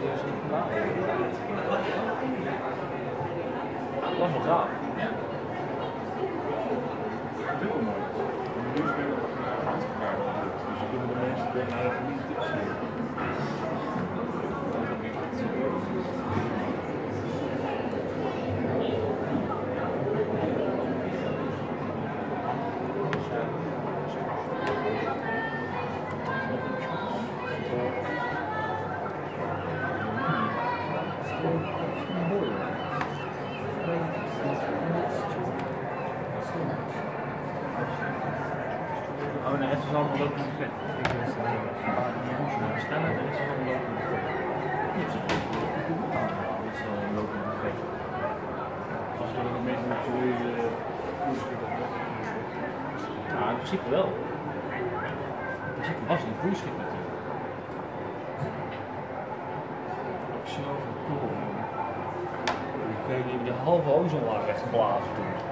Dat is wel gaaf. Wel mooi. Nu is weer een. Dus je kunnen de mensen naar de familie tips Nou, in principe wel. In principe was het een cruiseschip natuurlijk. Ik weet niet, de halve ozonlaag weggeblazen toen.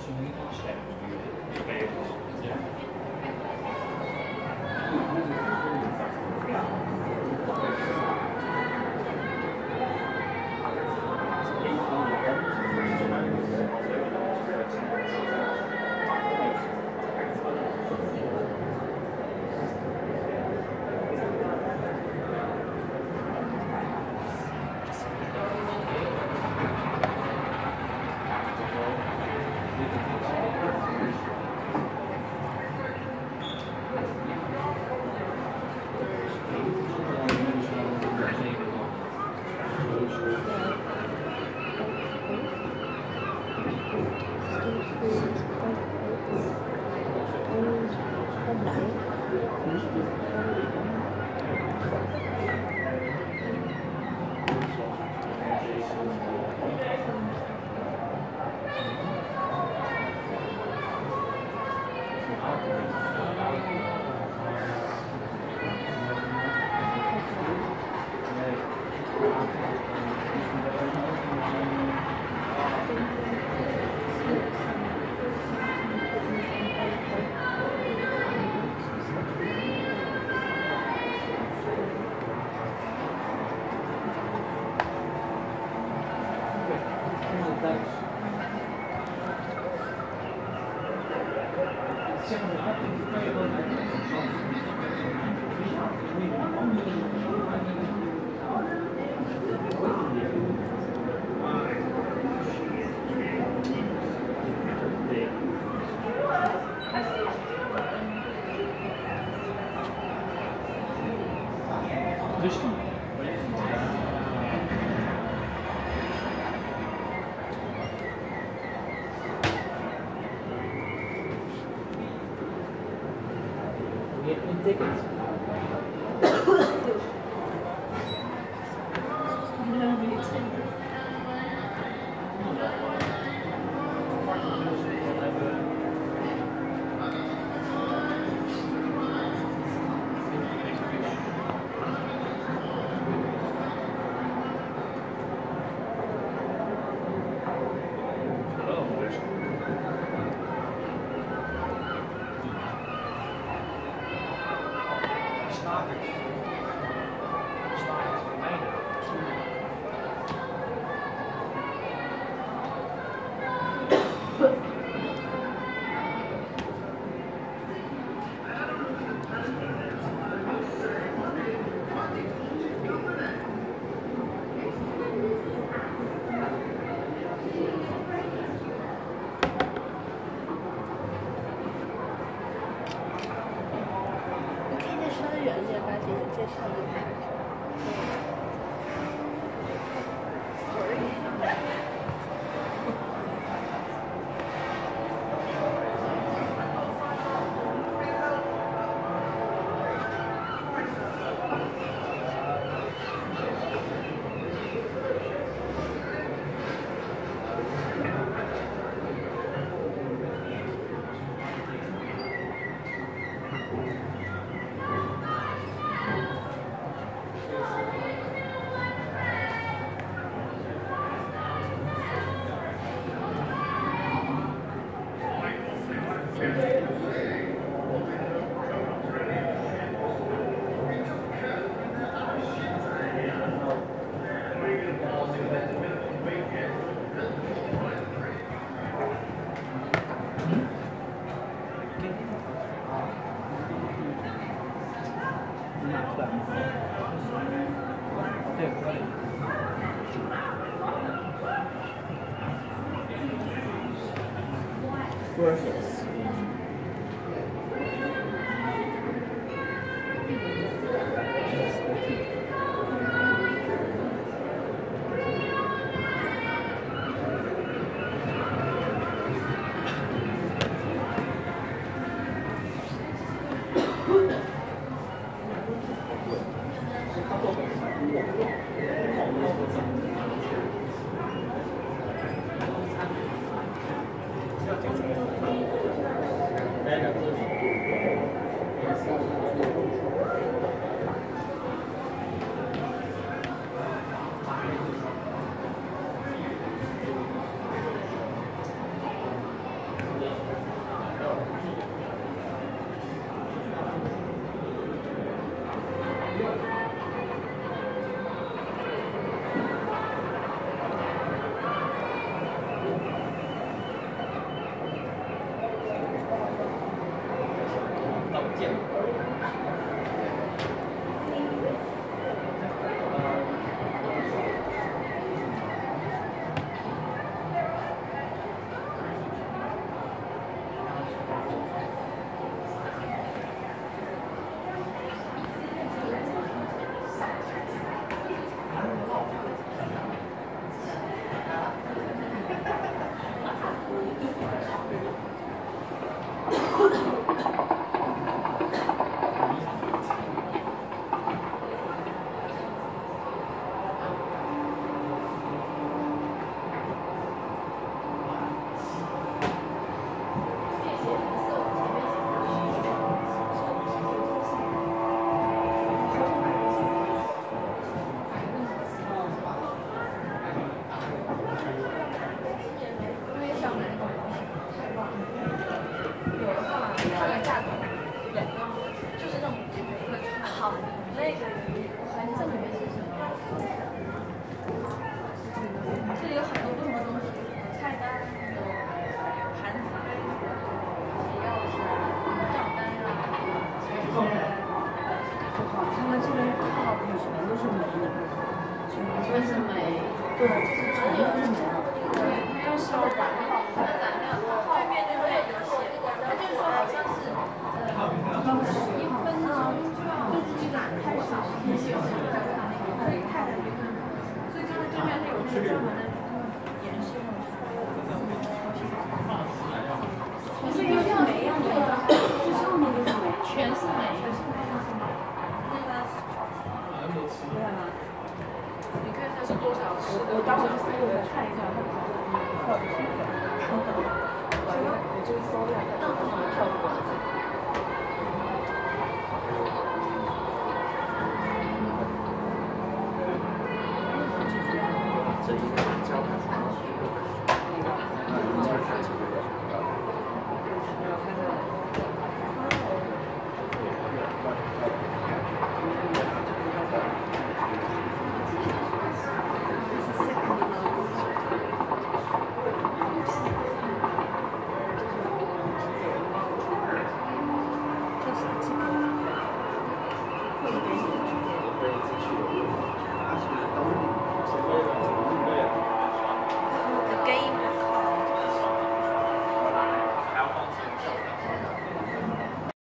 Sono. Een scherm Spelers. Ja. Rustig. topic. 是美，是美。对，就是纯粹是美。对，要是要把好放。